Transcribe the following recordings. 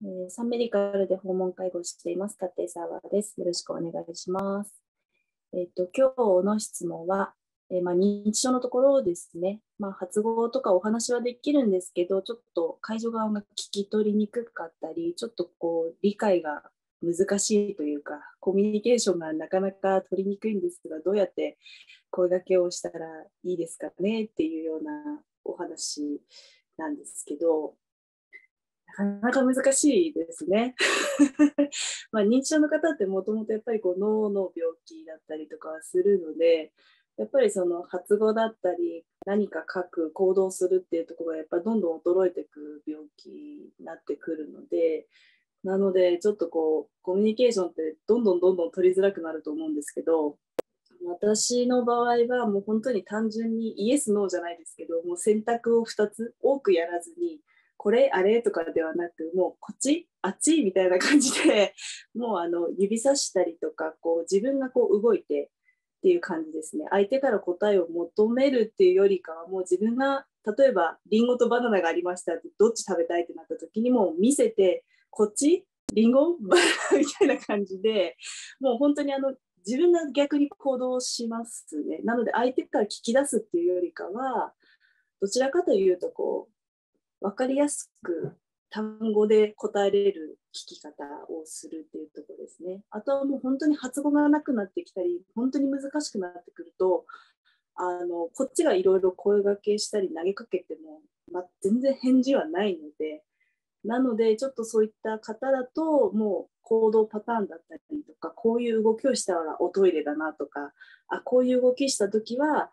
えーサンメディカルで訪問介護しています、立沢です。よろしくお願いします。えっ、と、今日の質問は、えーまあ、認知症のところですね。まあ、発語とかお話はできるんですけど、ちょっと介助側が聞き取りにくかったり、ちょっとこう、理解が難しいというか、コミュニケーションがなかなか取りにくいんですが、どうやって声掛けをしたらいいですかねっていうようなお話なんですけど、なかなか難しいですね。まあ認知症の方ってもともとやっぱりこう脳の病気だったりとかはするので、やっぱりその発語だったり何か書く行動するっていうところがやっぱどんどん衰えていく病気になってくるので、なのでちょっとこうコミュニケーションってどんどんどんどん取りづらくなると思うんですけど、私の場合はもう本当に単純にイエス・ノーじゃないですけど、もう選択を2つ多くやらずに、これあれとかではなく、もうこっちあっちみたいな感じで、もうあの指さしたりとか、こう自分がこう動いてっていう感じですね。相手から答えを求めるっていうよりかは、もう自分が例えばリンゴとバナナがありましたって、どっち食べたいってなった時にもう見せて、こっちリンゴ？バナナみたいな感じで、もう本当にあの自分が逆に行動しますね。なので相手から聞き出すっていうよりかは、どちらかというとこう、分かりやすく単語で答えれる聞き方をするっていうところですね。あとはもう本当に発語がなくなってきたり、本当に難しくなってくると、あのこっちがいろいろ声掛けしたり投げかけても、ま、全然返事はないので、なのでちょっとそういった方だともう行動パターンだったりとかこういう動きをしたらおトイレだなとかあこういう動きした時は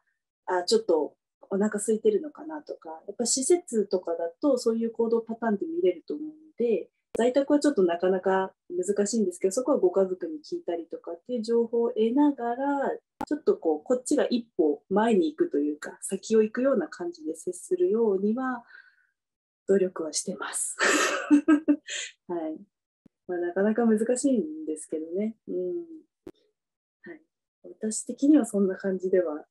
あちょっとお腹空いてるのかなとかやっぱ施設とかだとそういう行動パターンで見れると思うので在宅はちょっとなかなか難しいんですけどそこはご家族に聞いたりとかっていう情報を得ながらちょっとこうこっちが一歩前に行くというか先を行くような感じで接するようには努力はしてます。はい。まあ、なかなか難しいんですけどね。うん。はい。私的にはそんな感じでは。